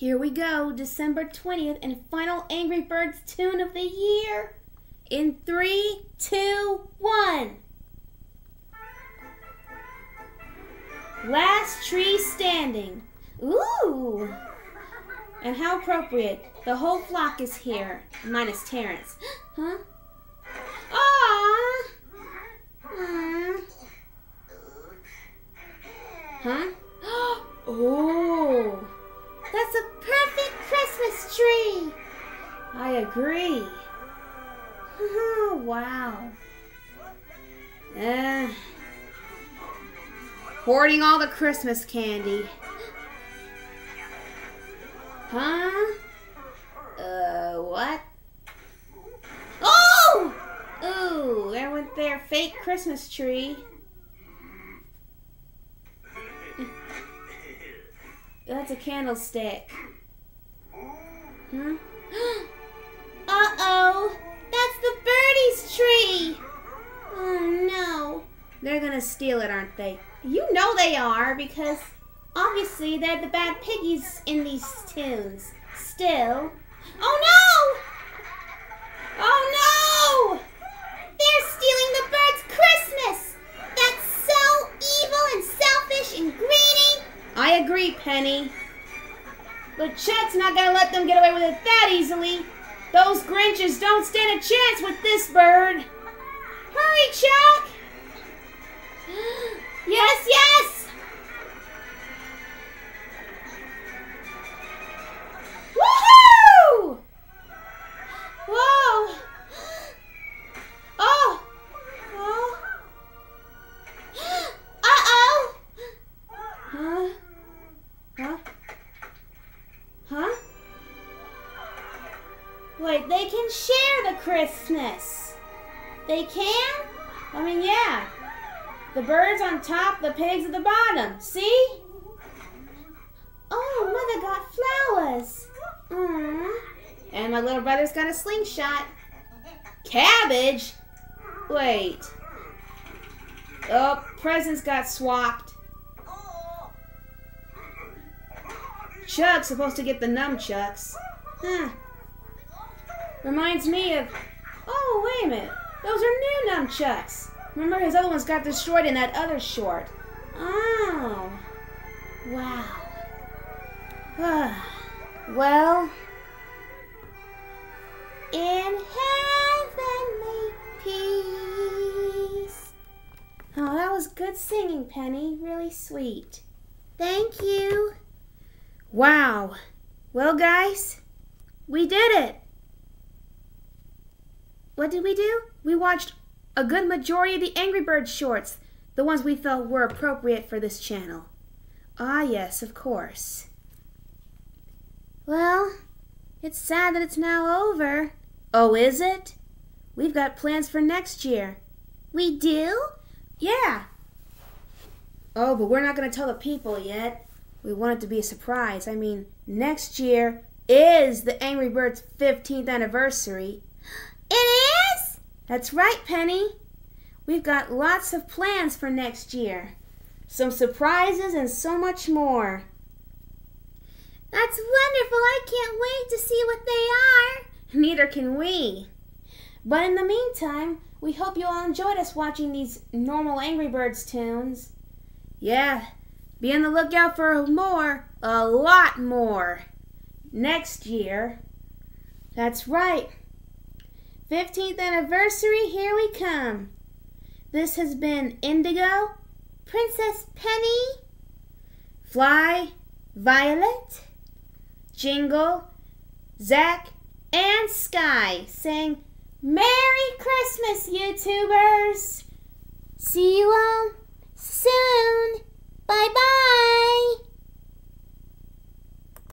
Here we go, December 20th and final Angry Birds Toon of the year. In three, two, one. Last tree standing. Ooh! And how appropriate. The whole flock is here, minus Terence. Huh? Aww! Aww. Huh? I agree. Wow. Uh, hoarding all the Christmas candy. Huh? Uh, what? Oh! Ooh, there went their fake Christmas tree. That's a candlestick. Huh? Tree! Oh, no. They're gonna steal it, aren't they? You know they are, because obviously they're the bad piggies in these toons. Still. Oh, no! Oh, no! They're stealing the bird's Christmas! That's so evil and selfish and greedy! I agree, Penny. But Chet's not gonna let them get away with it that easily. Those Grinches don't stand a chance with this bird. Hurry, Chuck! yes, yes! Wait, they can share the Christmas. They can? I mean, yeah. The birds on top, the pigs at the bottom. See? Oh, Mother got flowers. Aww. And my little brother's got a slingshot. Cabbage? Wait. Oh, presents got swapped. Chuck's supposed to get the nunchucks. Huh. Reminds me of... Oh, wait a minute. Those are new nunchucks. Remember his other ones got destroyed in that other short. Oh. Wow. well... In heavenly peace. Oh, that was good singing, Penny. Really sweet. Thank you. Wow. Well, guys, we did it. What did we do? We watched a good majority of the Angry Birds shorts, the ones we felt were appropriate for this channel. Ah, yes, of course. Well, it's sad that it's now over. Oh, is it? We've got plans for next year. We do? Yeah. Oh, but we're not going to tell the people yet. We want it to be a surprise. I mean, next year is the Angry Birds 15th anniversary. It is? That's right, Penny. We've got lots of plans for next year. Some surprises and so much more. That's wonderful. I can't wait to see what they are. Neither can we. But in the meantime, we hope you all enjoyed us watching these normal Angry Birds Toons. Yeah, be on the lookout for more, a lot more, next year. That's right. 15th anniversary, here we come. This has been Indigo, Princess Penny, Fly, Violet, Jingle, Zack, and Skye saying Merry Christmas, YouTubers! See you all soon! Bye bye!